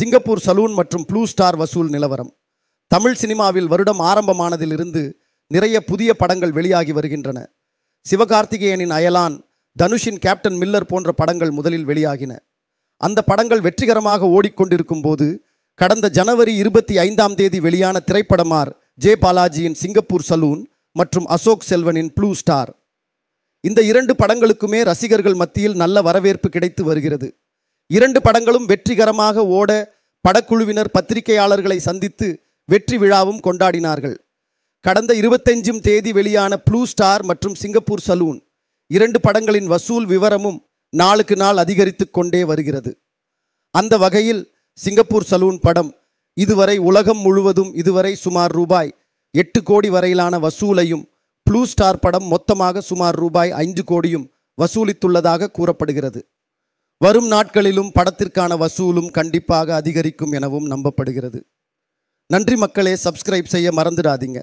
Singapore salon மற்றும் blue star வசூல் நிலவரம். தமிழ் சினிமாவில் வருடம் ஆரம்பமானதிலிருந்து நிறைய புதிய படங்கள் வெளியாகி வருகின்றன. சிவகார்த்திகேயனின் அயலான் தனுஷின் கேப்டன் மில்லர் போன்ற படங்கள் முதலில் வெளியாகின. அந்த படங்கள் வெற்றிகரமாக ஓடிக்கொண்டிருக்கும் போது கடந்த ஜனவரி இருபத்தி ஐந்தாம் தேதி வெளியான திரைப்படமார் ஜே பாலாஜியின் சிங்கப்பூர் சலூன் மற்றும் அசோக் செல்வனின் ப்ளூ ஸ்டார். இந்த இரண்டு படங்களுக்குமே ரசிகர்கள் மத்தியில் நல்ல வரவேற்பு கிடைத்து வருகிறது. இரண்டு படங்களும் வெற்றிகரமாக ஓட படக்குழுவினர் பத்திரிகையாளர்களை சந்தித்து வெற்றி விழாவும் கொண்டாடினார்கள். கடந்த இருபத்தஞ்சும் தேதி வெளியான ப்ளூ ஸ்டார் மற்றும் சிங்கப்பூர் சலூன் இரண்டு படங்களின் வசூல் விவரமும் நாளுக்கு நாள் அதிகரித்து கொண்டே வருகிறது. அந்த வகையில் சிங்கப்பூர் சலூன் படம் இதுவரை உலகம் முழுவதும் இதுவரை சுமார் ரூபாய் எட்டு கோடி வரையிலான வசூலையும் ப்ளூ ஸ்டார் படம் மொத்தமாக சுமார் ரூபாய் ஐந்து கோடியும் வசூலித்துள்ளதாக கூறப்படுகிறது. வரும் நாட்களிலும் படத்திற்கான வசூலும் கண்டிப்பாக அதிகரிக்கும் எனவும் நம்பப்படுகிறது. நன்றி மக்களே சப்ஸ்கிரைப் செய்ய மறந்துடாதீங்க.